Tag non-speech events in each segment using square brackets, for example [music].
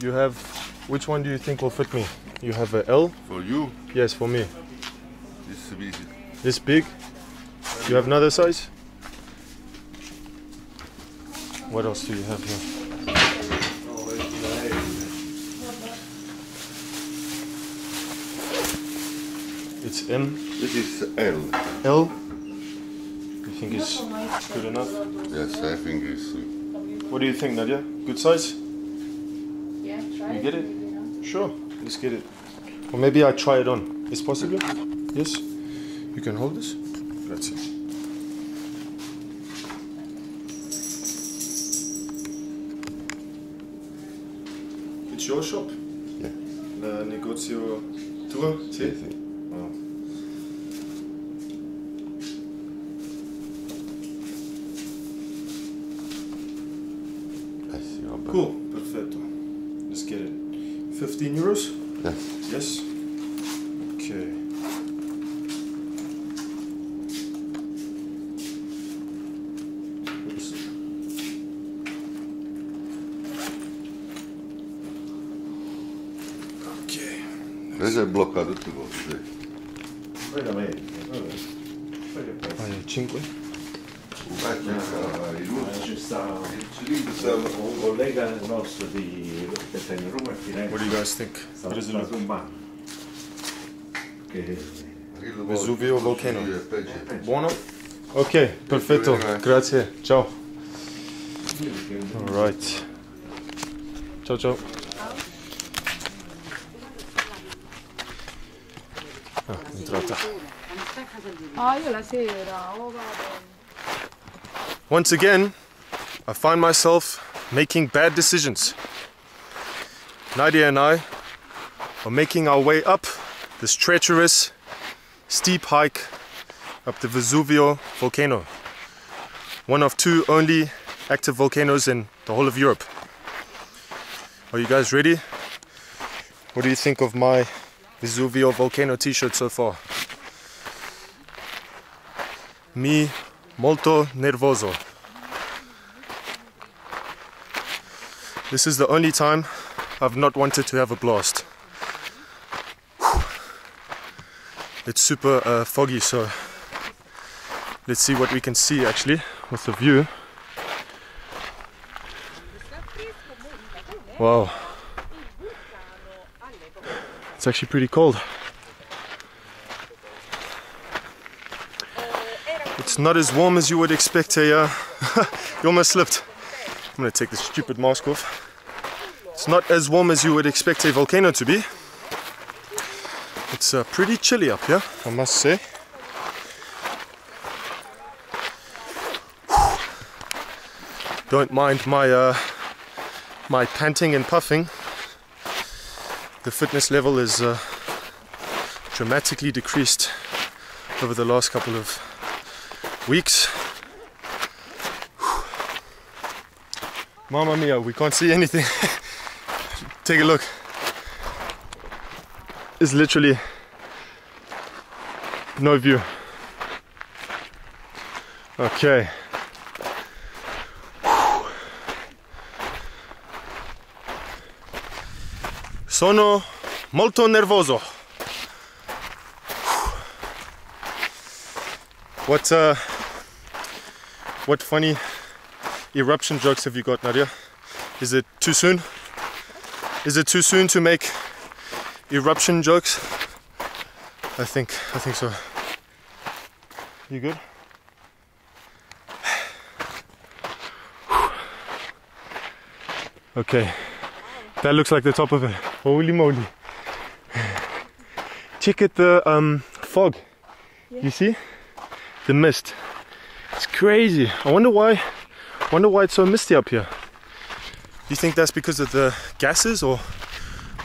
You have, which one do you think will fit me? You have a L? For you, Yes, for me. this is big. This big? You have another size? What else do you have here? It's M, This is L. L. You think it's good enough? Yes, I think it's. What do you think, Nadia? Good size? You get it? maybe, you know. Sure, let's get it. Or maybe I try it on. Is possible? Yes? You can hold this? Grazie. It's your shop? Yeah. La negozio tua? Sì, Veramente, veramente. 5? C'è stato un collega nostro di Roma e Firenze. Stava sbagliando. Vesuvio Volcano. Buono? Ok, perfetto, grazie, ciao. Alright. Ciao ciao. Ah, entrata. Io la sera, oh. Once again, I find myself making bad decisions. Nadia and I are making our way up this treacherous, steep hike up the Vesuvio volcano. One of two only active volcanoes in the whole of Europe. Are you guys ready? What do you think of my Vesuvio volcano t-shirt so far? Mi molto nervoso. This is the only time I've not wanted to have a blast. It's super uh, foggy, so let's see what we can see actually with the view. Wow. It's actually pretty cold. It's not as warm as you would expect. Uh, [laughs] you almost slipped. I'm gonna take this stupid mask off. It's not as warm as you would expect a volcano to be. It's uh, pretty chilly up here, I must say. Don't mind my uh, my panting and puffing. The fitness level is uh, dramatically decreased over the last couple of weeks. Mamma mia, we can't see anything. [laughs] Take a look. It's literally no view. Okay. Sono molto nervoso. What uh what funny eruption jokes have you got, Nadia? Is it too soon? Is it too soon to make eruption jokes? I think I think so. You good? [sighs] Okay. That looks like the top of it. Holy moly. Check at the um, fog. You see? The mist. It's crazy. I wonder why wonder why it's so misty up here. Do you think that's because of the gases or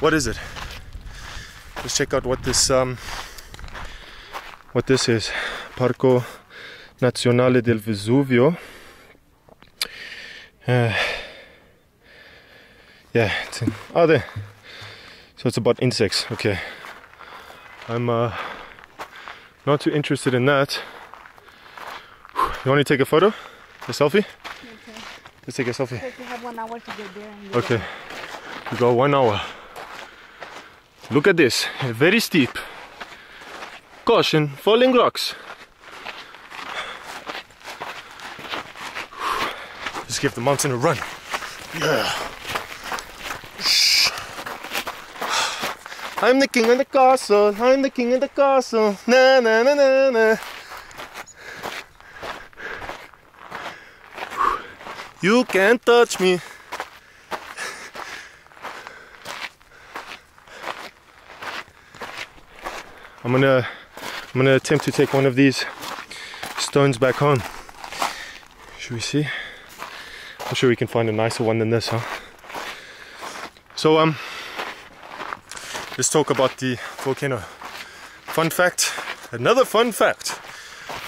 what is it? Let's check out what this um what this is. Parco Nazionale del Vesuvio. Uh, yeah, it's in, oh there. So it's about insects. Okay. I'm uh, not too interested in that. You want to take a photo? A selfie? Okay. Let's take a selfie. We have one hour to get there. Okay. We got one hour. Look at this, very steep. Caution, falling rocks. Just give the mountain a run. Yeah. I'm the king of the castle. I'm the king of the castle. Na na na na na. You can't touch me. I'm gonna I'm gonna attempt to take one of these stones back home. Should we see? I'm sure we can find a nicer one than this, huh? So um let's talk about the volcano. Fun fact, another fun fact.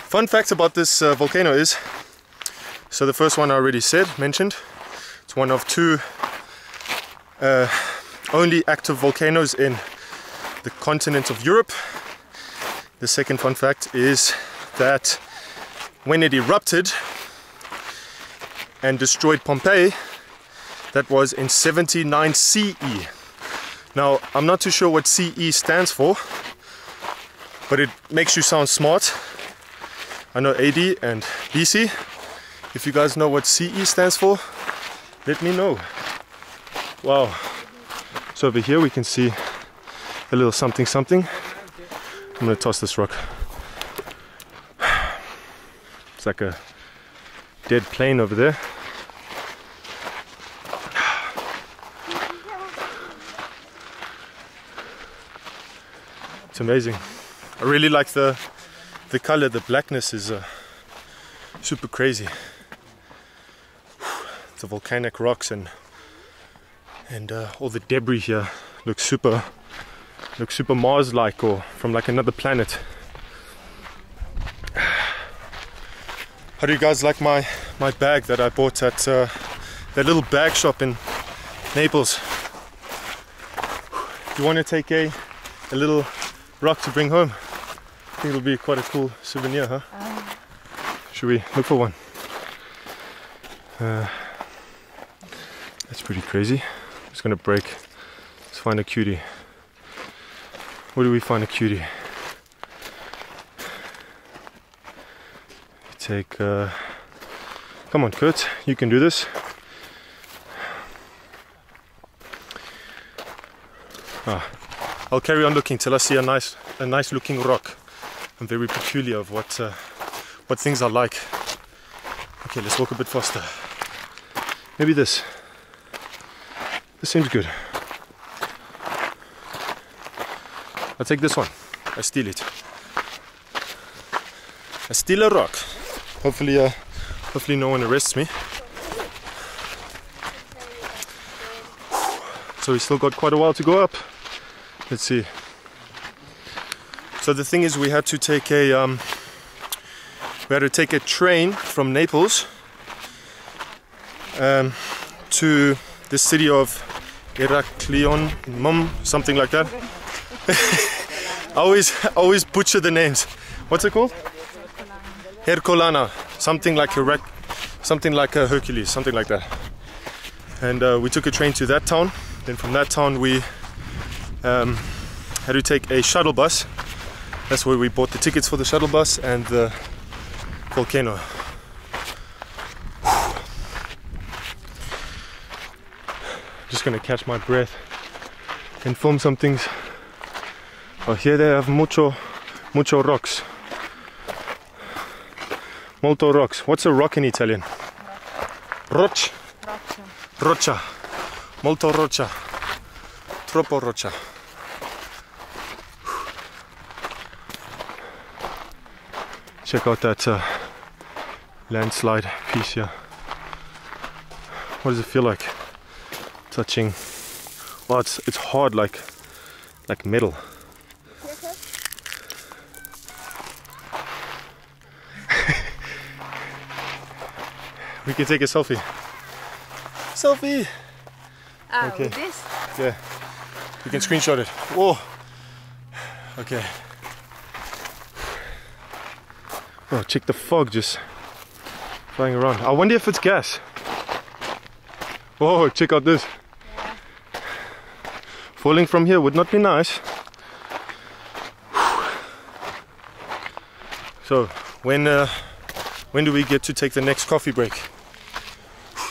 Fun fact about this uh, volcano is so the first one I already said, mentioned. It's one of two uh, only active volcanoes in the continent of Europe. The second fun fact is that when it erupted and destroyed Pompeii, that was in 79 CE. Now, I'm not too sure what CE stands for, but it makes you sound smart. I know AD and BC. If you guys know what CE stands for, let me know. Wow. So over here we can see a little something something. I'm gonna toss this rock. It's like a dead plain over there. Amazing. I really like the the color, the blackness is uh, super crazy. The volcanic rocks and and uh, all the debris here looks super looks super Mars-like or from like another planet. [sighs] How do you guys like my my bag that I bought at uh, that little bag shop in Naples? You want to take a a little rock to bring home? I think it'll be quite a cool souvenir, huh? Should we look for one? Uh, that's pretty crazy. It's gonna break. Let's find a cutie. Where do we find a cutie? Take. Uh, come on, Kurt. You can do this. Ah, I'll carry on looking till I see a nice, a nice looking rock. I'm very peculiar of what, uh, what things are like. Okay, let's walk a bit faster. Maybe this. This seems good. I'll take this one. I steal it. I steal a rock. Hopefully, uh, hopefully no one arrests me. So we still got quite a while to go up. Let's see. So the thing is, we had to take a um, we had to take a train from Naples um, to the city of Heraklion, Mum, something like that. [laughs] I always always butcher the names. What's it called? Herculana, something like a something like a Hercules, something like that. And uh, we took a train to that town. Then from that town we um, had to take a shuttle bus. That's where we bought the tickets for the shuttle bus and the volcano. [sighs] Just gonna catch my breath and film some things. Oh, here they have mucho, mucho rocks. Molto rocks. What's a rock in Italian? Roch. Roccia. Molto roccia. Troppo roccia. Check out that uh, landslide piece here. What does it feel like? Touching. Well, it's it's hard like like metal. [laughs] we can take a selfie. Selfie. Ah, Okay. this? Yeah. We can screenshot it. Whoa. Okay. Oh, check the fog just flying around. I wonder if it's gas. Oh, check out this. Falling from here would not be nice. So, when uh, when do we get to take the next coffee break?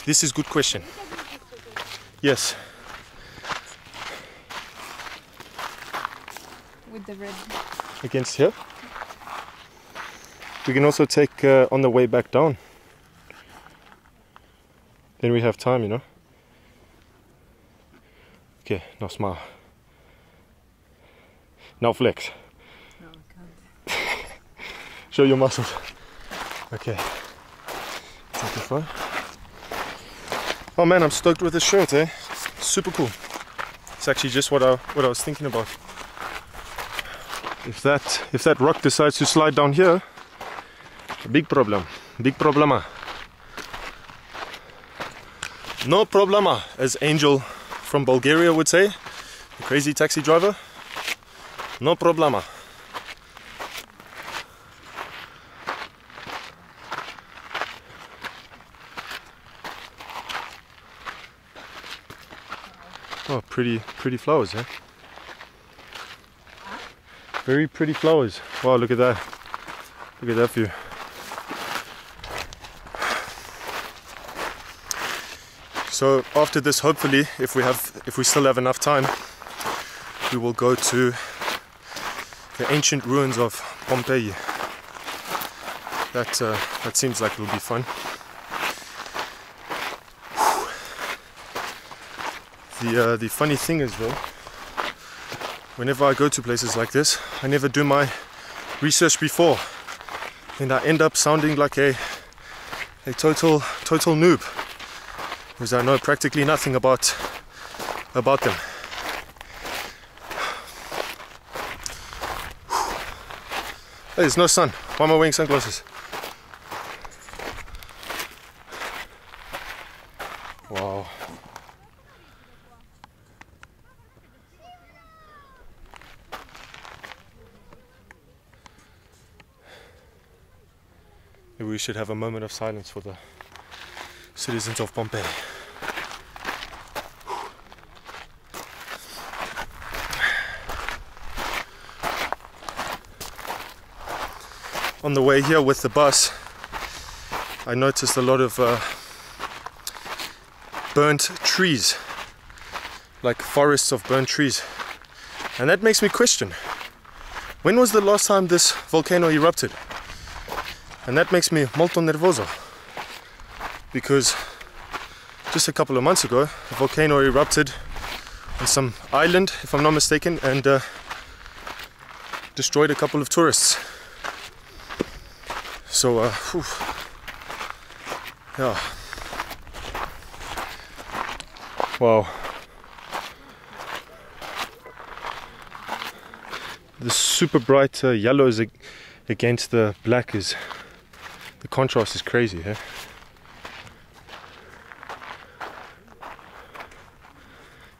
This is good question. Yes. With the red. against here. We can also take uh, on the way back down. Then we have time, you know. Okay, now smile. Now flex. No, can't. [laughs] Show your muscles. Okay. Take the phone. Oh man, I'm stoked with this shirt, eh? Super cool. It's actually just what I what I was thinking about. If that if that rock decides to slide down here, big problem. Big problema. No problema, as Angel from Bulgaria would say, the crazy taxi driver. No problema. Oh, pretty, pretty flowers, eh? Very pretty flowers. Wow, look at that. Look at that view. So after this, hopefully, if we have, if we still have enough time, we will go to the ancient ruins of Pompeii. That uh, that seems like it will be fun. The uh, the funny thing is though, whenever I go to places like this, I never do my research before, and I end up sounding like a a total total noob because I know practically nothing about about them. There's no sun. Why am I wearing sunglasses? Wow. Maybe we should have a moment of silence for the citizens of Pompeii. On the way here with the bus, I noticed a lot of uh, burnt trees, like forests of burnt trees. And that makes me question when was the last time this volcano erupted? And that makes me molto nervoso because just a couple of months ago, a volcano erupted on some island, if I'm not mistaken, and uh, destroyed a couple of tourists. So, uh, whew. yeah. Wow. The super bright uh, yellows ag- against the black is the contrast is crazy, huh?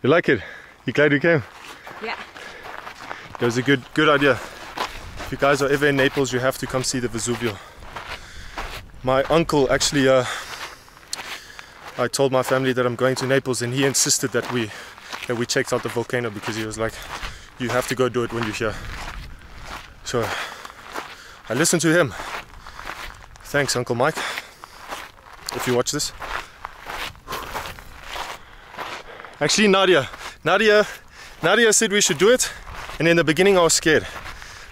You like it? You glad you came? Yeah. It was a good good idea. If you guys are ever in Naples, you have to come see the Vesuvio. My uncle actually, uh, I told my family that I'm going to Naples, and he insisted that we that we checked out the volcano because he was like, "You have to go do it when you're here." So I listened to him. Thanks, Uncle Mike. If you watch this. Actually, Nadia, Nadia, Nadia said we should do it, and in the beginning I was scared.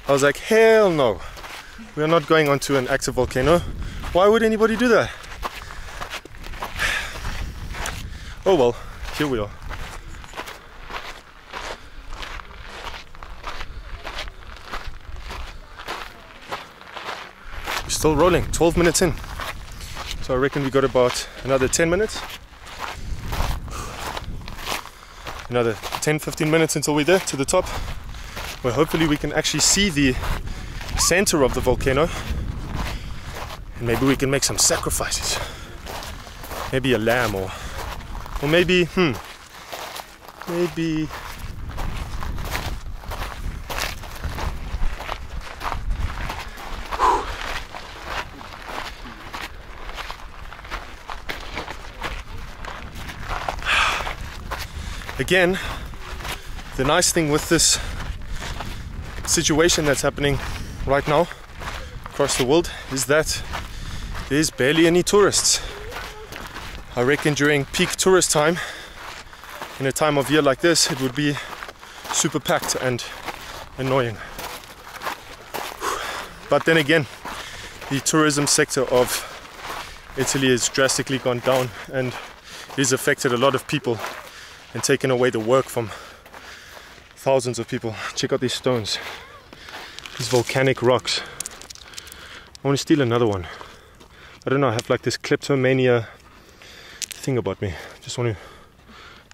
I was like, hell no, we are not going onto an active volcano. Why would anybody do that? Oh well, here we are. We're still rolling, 12 minutes in. So I reckon we got about another 10 minutes. Another 10 15 minutes until we're there to the top, where hopefully we can actually see the center of the volcano. Maybe we can make some sacrifices. Maybe a lamb or or maybe hmm maybe again the nice thing with this situation that's happening right now across the world is that there's barely any tourists. I reckon during peak tourist time, in a time of year like this, it would be super packed and annoying. But then again, the tourism sector of Italy has drastically gone down and has affected a lot of people and taken away the work from thousands of people. Check out these stones, these volcanic rocks. I want to steal another one. I don't know, I have like this kleptomania thing about me. Just want to.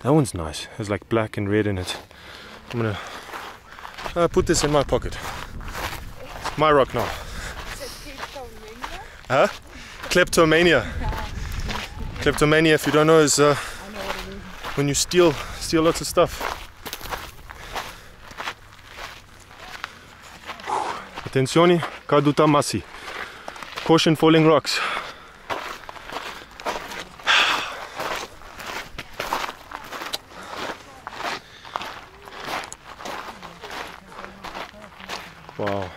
That one's nice. It's like black and red in it. I'm gonna uh, put this in my pocket. It's my rock now. Huh? Kleptomania. Kleptomania, if you don't know, is uh, when you steal steal lots of stuff. Attenzione, caduta massi. Caution falling rocks. Wow.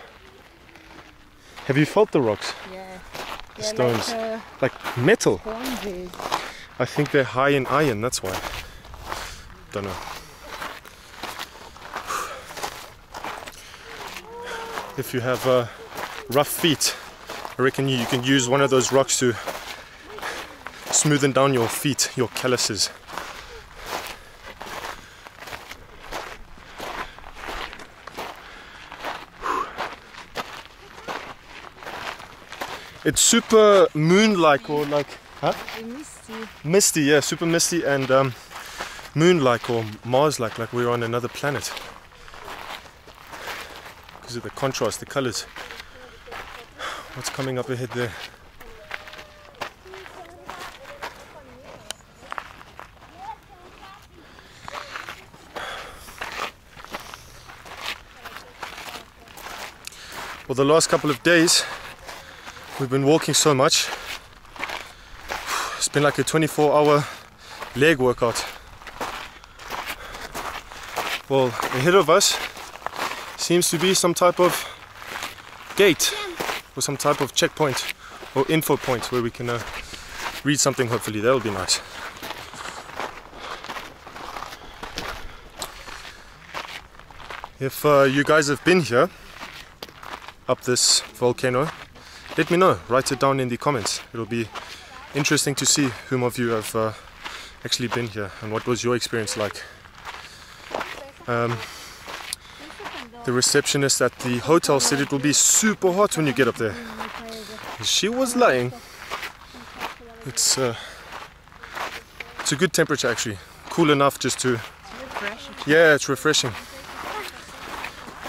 Have you felt the rocks? Yeah. The stones. Like, uh, Like metal. sponges. I think they're high in iron, that's why. Don't know. If you have uh, rough feet, I reckon you, you can use one of those rocks to smoothen down your feet, your calluses. It's super moon-like or like, huh? Misty. Misty, yeah, super misty and um, moon-like or Mars-like, like we're on another planet. Because of the contrast, the colors. What's coming up ahead there? Well, the last couple of days, we've been walking so much it's been like a 24 hour leg workout. Well, ahead of us seems to be some type of gate or some type of checkpoint or info point where we can uh, read something hopefully. That'll be nice. If uh, you guys have been here up this volcano, let me know. Write it down in the comments. It'll be interesting to see whom of you have uh, actually been here and what was your experience like. Um, the receptionist at the hotel said it will be super hot when you get up there. She was lying. It's uh, it's a good temperature actually, cool enough just to. Yeah, it's refreshing.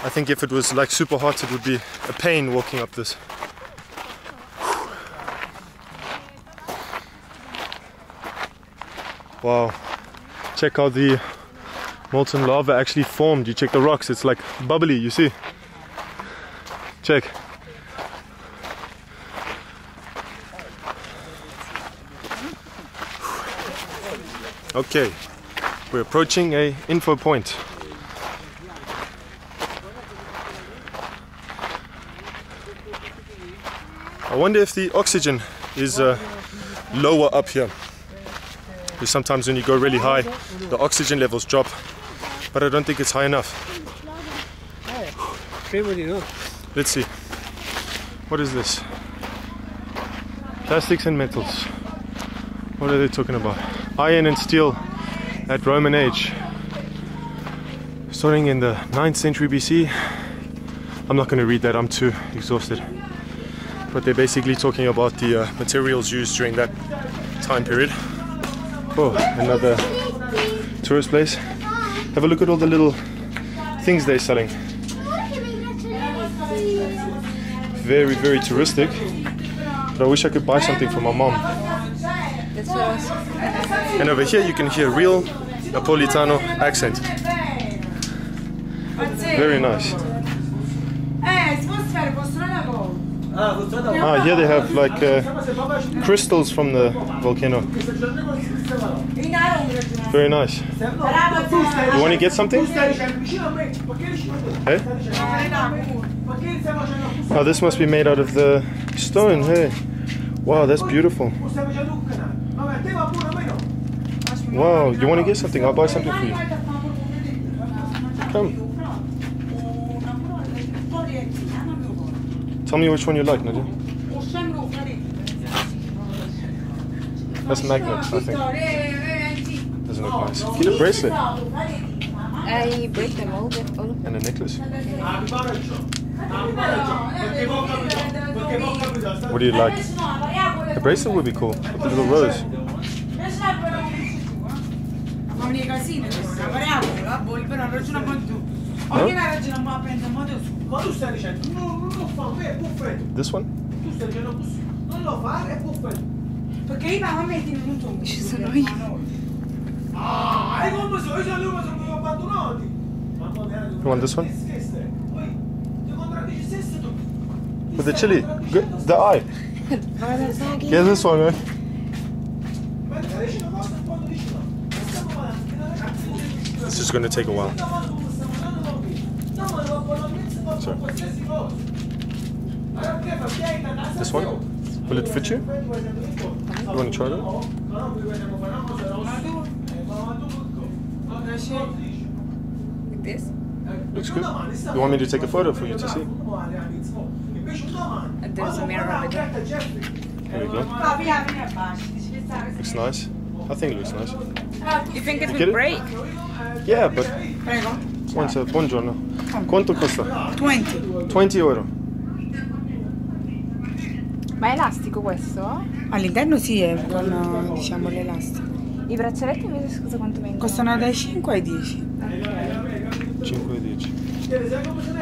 I think if it was like super hot, it would be a pain walking up this. Wow. Check how the molten lava actually formed. You check the rocks, it's like bubbly, you see? Check. Okay, we're approaching a info point. I wonder if the oxygen is uh, lower up here. Because sometimes when you go really high, the oxygen levels drop. But I don't think it's high enough. Let's see. What is this? Plastics and metals. What are they talking about? Iron and steel at Roman age. Starting in the 9th century BC. I'm not going to read that, I'm too exhausted. But they're basically talking about the uh, materials used during that time period. Oh, another tourist place. Have a look at all the little things they're selling. Very, very touristic. But I wish I could buy something for my mom. And over here you can hear real Napolitano accent. Very nice. Ah, here they have like uh, crystals from the volcano. Very nice. You want to get something? Hey? Oh, this must be made out of the stone. Hey. Wow, that's beautiful. Wow, you want to get something? I'll buy something for you. Come. Tell me which one you like, Nadia. That's magnet, I think. Doesn't look nice. Get a bracelet I break them all, the- all and a necklace. What do you like? A bracelet would be cool. With the little rose. Ogni casino, la variabile, la bolla, però non ragiona con tu. Ogni ragione un po' a prendere modo su. Ma tu stai dicendo, no, non lo fa, è buffetto. This one? Tu stai dicendo così, non lo fare, è buffetto. Perché io mamma metti in un tubo. Ci sono io. Come sono? Io sono io, ma sono abbandonati. Ma non era You want this one? Che stai? Poi, ti contraddici stesso tu. With the chili. Good. The eye. Yeah, this one, eh. man. Mentre dici una cosa e poi dici no. E stiamo avanti, non è che This is going to take a while. Casa. This one? Will it fit you? You want to try that? No, no, qui vediamo fare una cosa, no? Ma tu che cosa dici? Like this? Looks good. You want me to take a photo for you to see? There's a mirror over there. There you go. Va via, vieni a baci. Dici che stai Looks nice. I think it looks nice. You think it get will it? break? Yeah, but Sec, buongiorno. Quanto costa? 20. 20 euro. Ma è elastico questo? All'interno sì, è con diciamo l'elastico. I braccialetti invece scusa quanto vengono? Costano dai 5 ai 10. 5 e 10.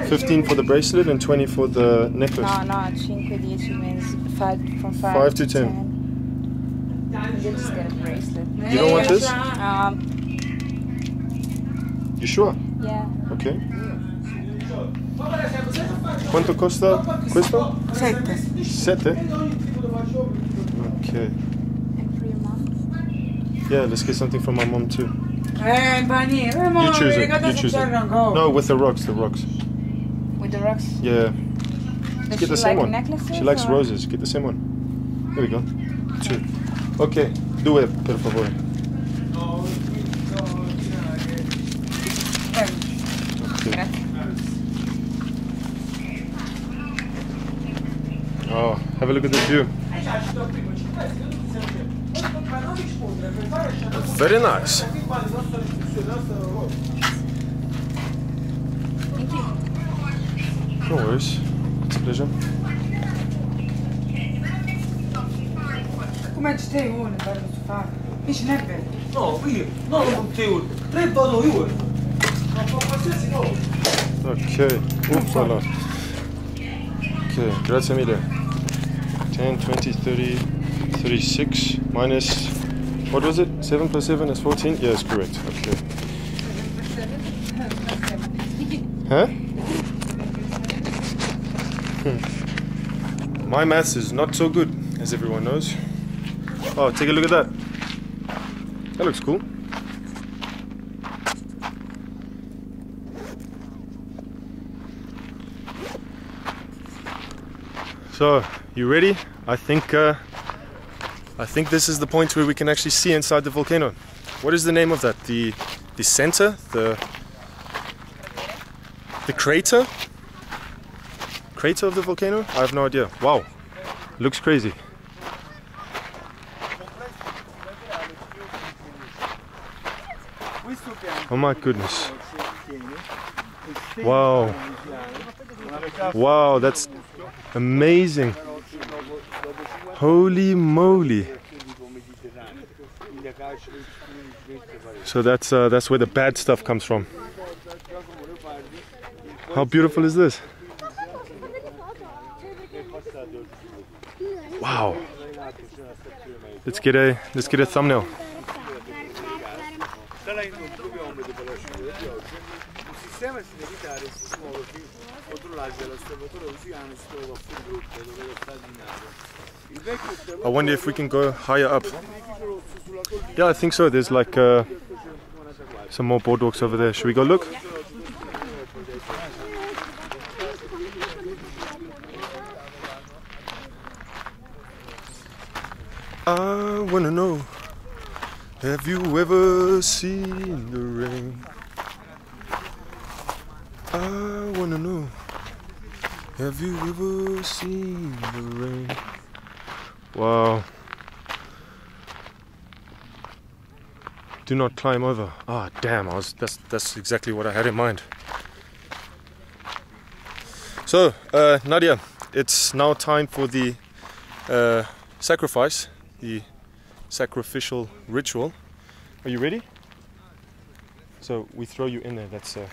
15 for the bracelet and 20 for the necklace. No, no, 5, 10 means 5 from 5, Five to 10. You just get a bracelet. You don't want this? Um, You sure? Yeah. Ok. Quanto costa questo? 7. 7? Ok. And for your mom? Yeah, let's get something for my mom too. Eh, paniere, mo, You choose it. You choose it. No, with the rocks, the rocks. With the rocks? Yeah. Does Get the same like one. She likes or- roses. Get the same one. There we go. Two. Ok, due per favore. Ok. Oh, have a look at this view. Very nice. Thank you. No worries. It's a pleasure. Come ci stai uno, bello su fare. Dici non è bello. No, io, no, non ti uno. Tre vado io. Ma fa qualsiasi. Ok. Uppsala. Ok, grazie mille. 10, 20, 30, 36 minus. What was it? 7 plus 7 is 14? Yes, correct. Okay. Huh? Hmm. My maths is not so good, as everyone knows. Oh, take a look at that. That looks cool. So, you ready? I think uh, I think this is the point where we can actually see inside the volcano. What is the name of that? The the center? The the crater? Crater of the volcano? I have no idea. Wow. Looks crazy. Oh my goodness. Wow. Wow, that's amazing. Holy moly. So that's uh, that's where the bad stuff comes from. How beautiful is this? Wow. Let's get a let's get a thumbnail. I wonder if we can go higher up. Yeah, I think so. There's like uh, some more boardwalks over there. Should we go look? I wanna know Have you ever seen the rain? I wanna know Have you ever seen the rain? Wow. Do not climb over. Ah, damn! I was that's that's exactly what I had in mind. So, uh, Nadia, it's now time for the uh, sacrifice, the sacrificial ritual. Are you ready? So we throw you in there. That's. Uh...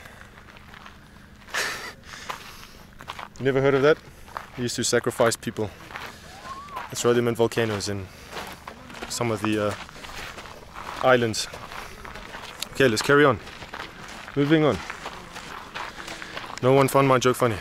you never heard of that? Used to sacrifice people. Let's throw them in volcanoes in some of the uh, islands. Okay, let's carry on. Moving on. No one found my joke funny.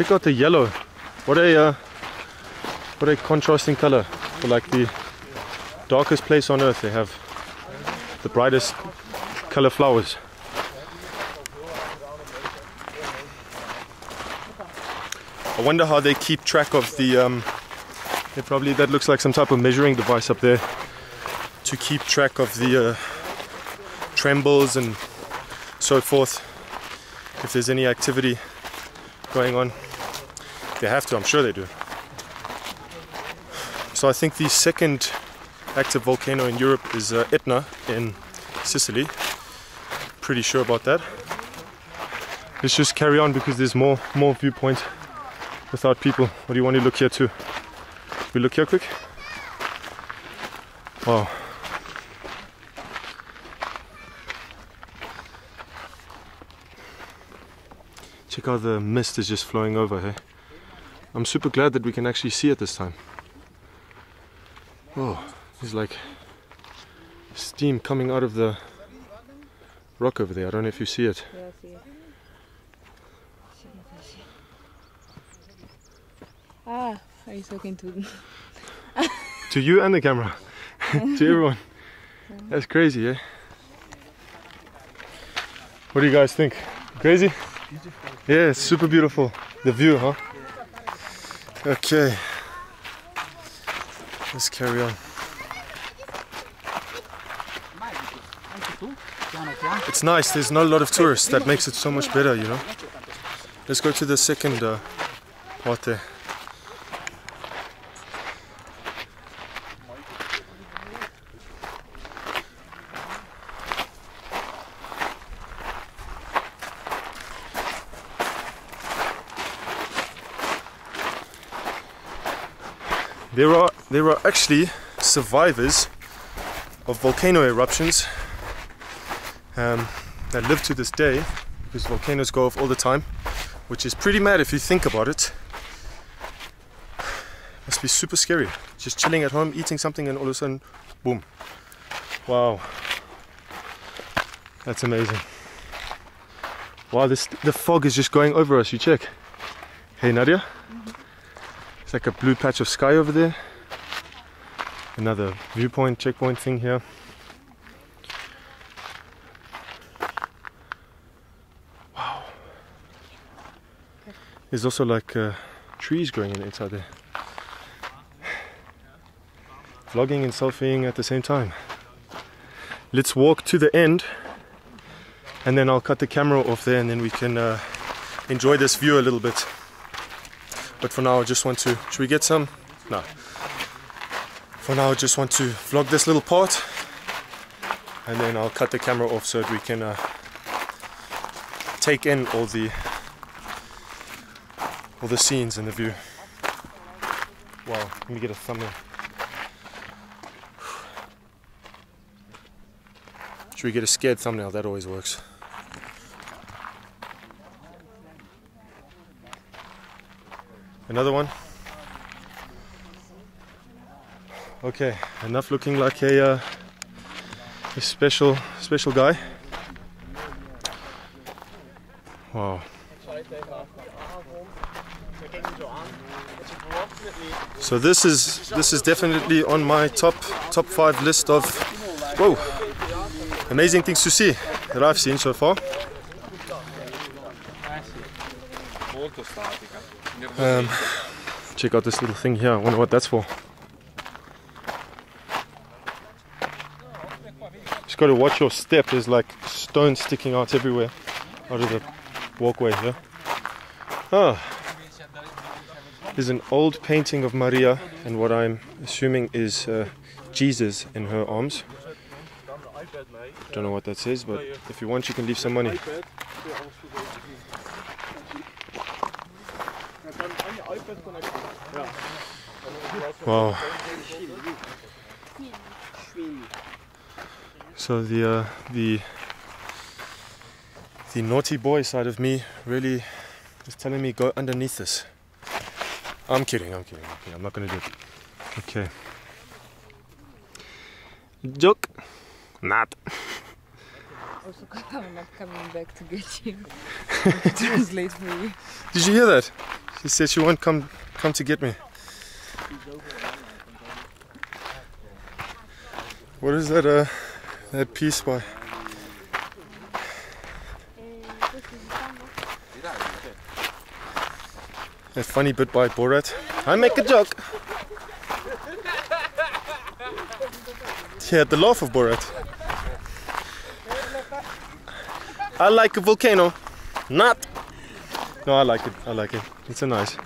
Check out the yellow. What a uh, what a contrasting color for like the darkest place on earth. They have the brightest color flowers. I wonder how they keep track of the. Um, they probably that looks like some type of measuring device up there to keep track of the uh, trembles and so forth. If there's any activity going on. They have to, I'm sure they do. So I think the second active volcano in Europe is uh, Etna in Sicily. Pretty sure about that. Let's just carry on because there's more more viewpoints without people. What do you want to look here too? We look here quick. Wow. Check out the mist is just flowing over here. I'm super glad that we can actually see it this time. Oh, there's like steam coming out of the rock over there. I don't know if you see it. Ah, are you talking to [laughs] To you and the camera. [laughs] to everyone. That's crazy, eh? What do you guys think? Crazy? Yeah, it's super beautiful. The view, huh? Okay. Let's carry on. It's nice, there's not a lot of tourists. That makes it so much better, you know? Let's go to the second uh, part there. There are there are actually survivors of volcano eruptions um, that live to this day because volcanoes go off all the time, which is pretty mad if you think about it. Must be super scary. Just chilling at home, eating something, and all of a sudden, boom! Wow, that's amazing. Wow, this the fog is just going over us. You check. Hey Nadia. It's like a blue patch of sky over there. Another viewpoint, checkpoint thing here. Wow. There's also like uh, trees growing in inside there. Vlogging and selfieing at the same time. Let's walk to the end and then I'll cut the camera off there and then we can uh, enjoy this view a little bit. But for now, I just want to. Should we get some? No. For now, I just want to vlog this little part, and then I'll cut the camera off so that we can uh, take in all the all the scenes and the view. Wow, let me get a thumbnail. Should we get a scared thumbnail? That always works. Another one. Okay, enough looking like a, uh, a special special guy. Wow. So this is this is definitely on my top top five list of whoa amazing things to see that I've seen so far. Molto statica. Um, check out this little thing here. I wonder what that's for. Just got to watch your step. There's like stones sticking out everywhere out of the walkway here. Ah, there's an old painting of Maria, and what I'm assuming is uh, Jesus in her arms. Don't know what that says, but if you want, you can leave some money. Wow. So the uh, the the naughty boy side of me really is telling me go underneath this. I'm kidding. I'm kidding. I'm, kidding. I'm not gonna do it. Okay. Joke. Not. Also, [laughs] I'm not coming back to get you. [laughs] translate for you. Did you hear that? She said she won't come come to get me. What is that uh that piece by? That funny bit by Borat. I make a joke. Had the laugh of Borat. I like a volcano. Not. No, I like it. I like it. It's a nice.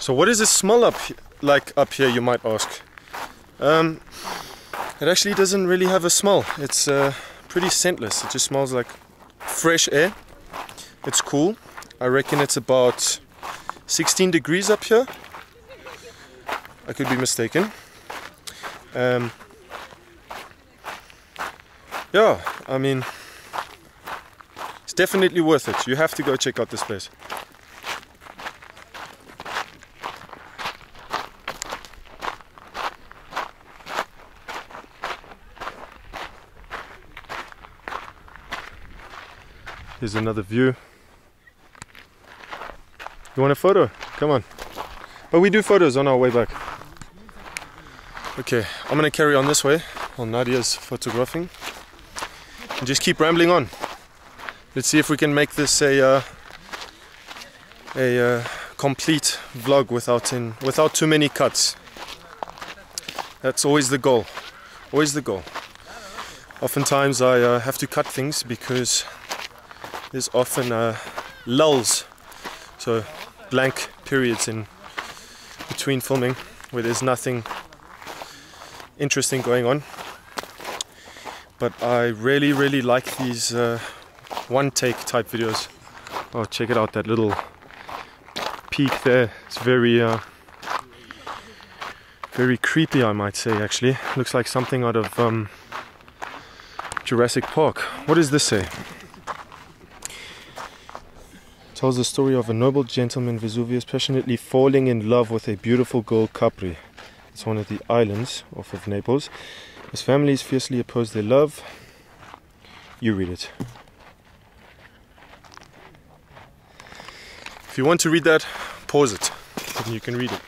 So what is this smell up like up here? You might ask. Um, it actually doesn't really have a smell. It's uh, pretty scentless. It just smells like fresh air. It's cool. I reckon it's about 16 degrees up here. I could be mistaken. Um, yeah, I mean, it's definitely worth it. You have to go check out this place. Here's another view. You want a photo? Come on. But we do photos on our way back. Okay, I'm gonna carry on this way while Nadia's photographing. And just keep rambling on. Let's see if we can make this a uh, a uh, complete vlog without in without too many cuts. That's always the goal. Always the goal. Oftentimes I uh, have to cut things because there's often uh, lulls, so blank periods in between filming where there's nothing interesting going on. But I really, really like these uh, one take type videos. Oh, check it out, that little peak there. It's very, uh, very creepy, I might say, actually. Looks like something out of um, Jurassic Park. What does this say? tells the story of a noble gentleman Vesuvius passionately falling in love with a beautiful girl Capri. It's one of the islands off of Naples. His families fiercely oppose their love. You read it. If you want to read that, pause it, and you can read it.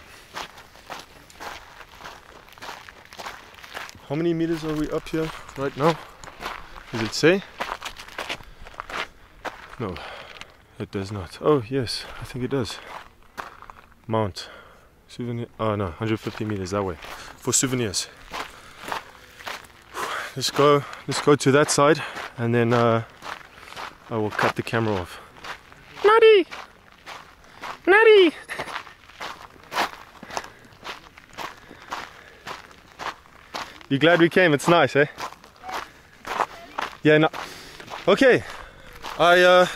How many meters are we up here right now? Does it say? No, it does not. Oh, yes, I think it does. Mount. Souvenir. Oh, no, 150 meters that way. For souvenirs. Let's go. Let's go to that side, and then uh, I will cut the camera off. Nutty! Nutty! You glad we came? It's nice, eh? Yeah, no. Okay. I uh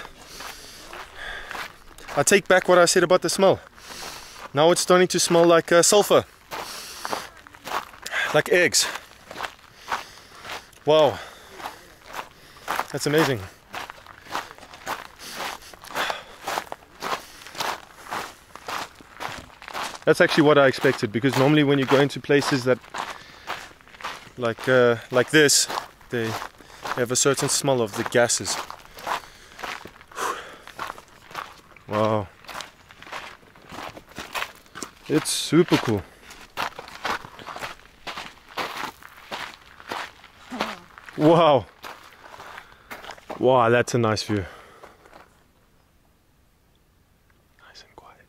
I take back what I said about the smell. Now it's starting to smell like uh, sulfur. Like eggs. Wow. That's amazing. That's actually what I expected because normally when you go into places that like uh, like this, they have a certain smell of the gases. Wow. It's super cool. Wow. Wow, that's a nice view. Nice and quiet.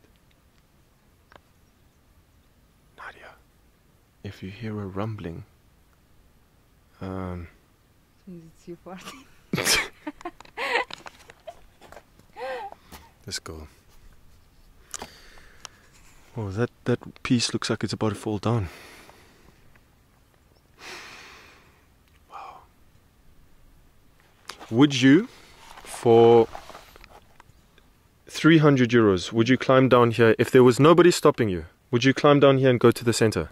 Nadia, if you hear a rumbling, um, Means it's you farting. [laughs] let's go. Oh, that, that piece looks like it's about to fall down. Wow. Would you, for 300 euros, would you climb down here if there was nobody stopping you? Would you climb down here and go to the center?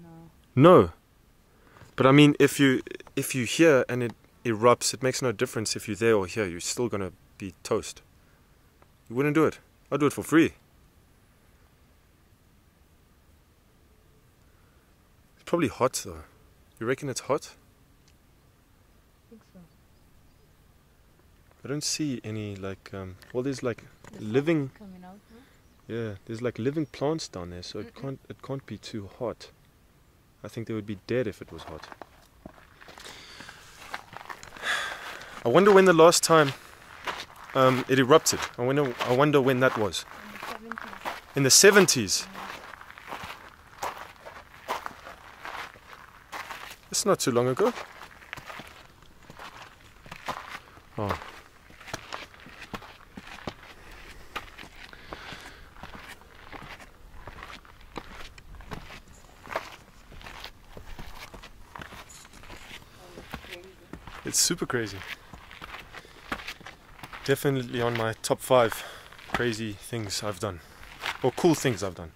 No. No. But I mean, if you if you here and it erupts, it makes no difference if you're there or here. You're still gonna be toast. You wouldn't do it. I'd do it for free. It's probably hot though. You reckon it's hot? I think so. I don't see any like um. Well, there's like The living. coming out. Yeah, there's like living plants down there, so it can't it can't be too hot. I think they would be dead if it was hot. [sighs] I wonder when the last time um, it erupted. I wonder I wonder when that was. In the 70s. In the 70s. It's not too long ago. Oh. It's super crazy. Definitely on my top five crazy things I've done. Or cool things I've done.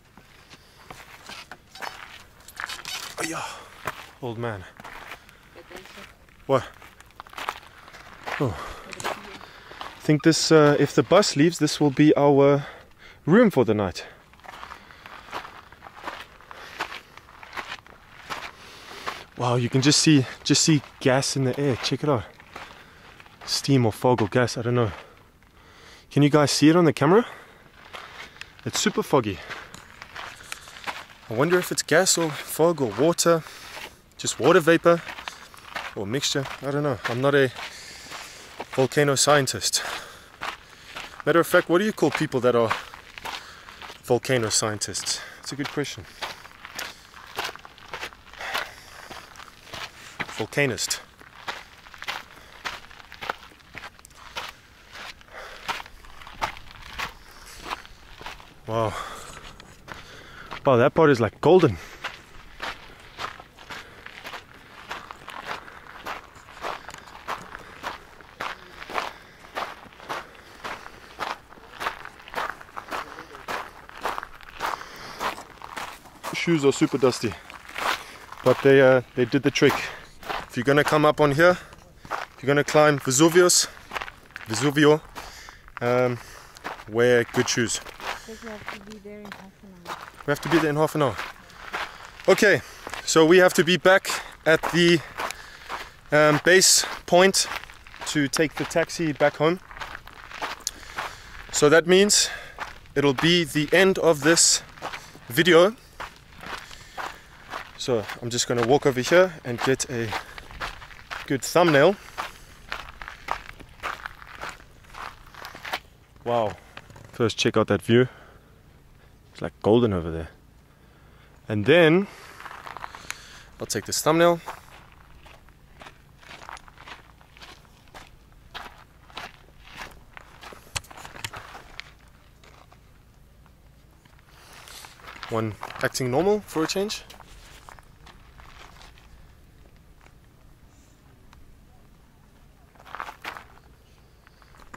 Oh yeah, old man. What? Oh. I think this, uh, if the bus leaves, this will be our room for the night. Wow, you can just see, just see gas in the air. Check it out. Steam or fog or gas, I don't know. Can you guys see it on the camera? It's super foggy. I wonder if it's gas or fog or water, just water vapor or mixture. I don't know. I'm not a volcano scientist. Matter of fact, what do you call people that are volcano scientists? It's a good question. Volcanist. Wow. Wow, that part is like golden. Shoes are super dusty, but they uh, they did the trick. If you're gonna come up on here, if you're gonna climb Vesuvius, Vesuvio, um, wear good shoes. We have to be there in half an hour. We have to be there in half an hour. Okay, so we have to be back at the um, base point to take the taxi back home. So that means it'll be the end of this video. So I'm just gonna walk over here and get a good thumbnail. Wow. First check out that view. It's like golden over there. And then, I'll take this thumbnail. One acting normal for a change.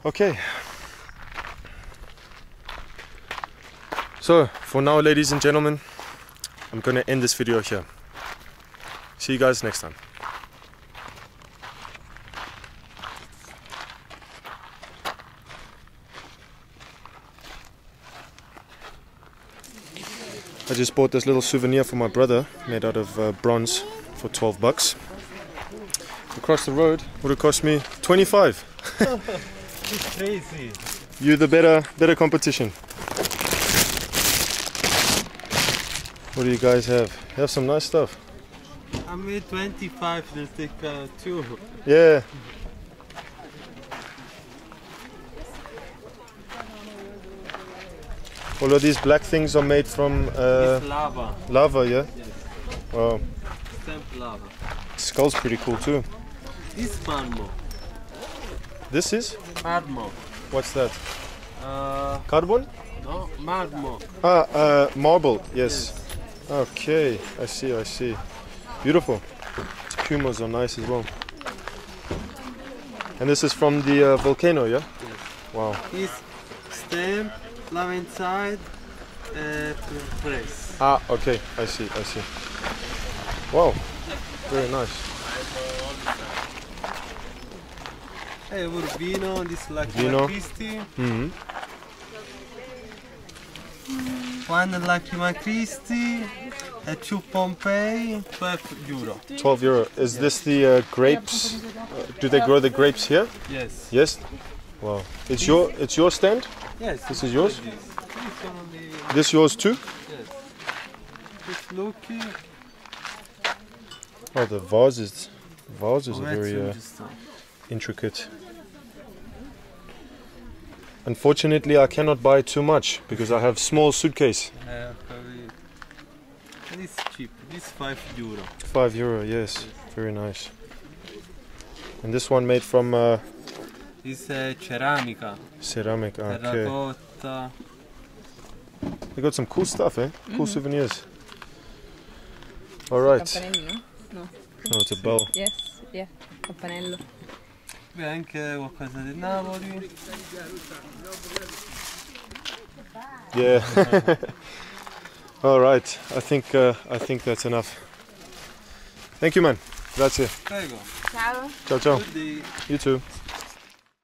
Okay, So, for now, ladies and gentlemen, I'm gonna end this video here. See you guys next time. I just bought this little souvenir for my brother, made out of uh, bronze, for 12 bucks. Across the road would have cost me 25. It's [laughs] crazy. You the better better competition. What do you guys have? You have some nice stuff. I made 25, they'll take uh, two. Yeah. All of these black things are made from uh, lava, lava, yeah? Yes. Wow. stamp lava. Skull's pretty cool too. This marmo, This is? marmo. What's that? Uh, Carbon? no, marmo. Ah, uh, marble, yes. Okay, I see, I see. Beautiful. The Pumas are nice as well. And this is from the uh, volcano, yeah? Yes. Wow. This stamp, lava inside, uh, press. Ah, okay, I see, I see. Wow, very nice. Hey, Urbino, this Lucky Urbino. Christie. hmm One Lucky Christie, uh, two Pompeii, 12 euro. 12 euro. Is this the uh, grapes? Uh, do they grow the grapes here? Yes. Yes. Wow. It's your it's your stand? Yes. This is yours? This. This This yours too? yes. This Lucky. Oh, the vases. Vases Oh, are very uh, intricate. Unfortunately, I cannot buy too much because I have small suitcase. Uh, probably- This cheap. This 5 euro. Five euro, yes, very nice. And this one made from uh, This uh, ceramica. ceramic. Okay, Terracotta. they got some cool stuff, eh? Cool souvenirs. All right. Campanello, no? Oh, it's a bell. Yes, yeah, campanello. Qui anche qualcosa del Napoli. Yeah. [laughs] All right. I think uh, I think that's enough. Thank you, man. Grazie. Prego. Ciao. Ciao, ciao. You too.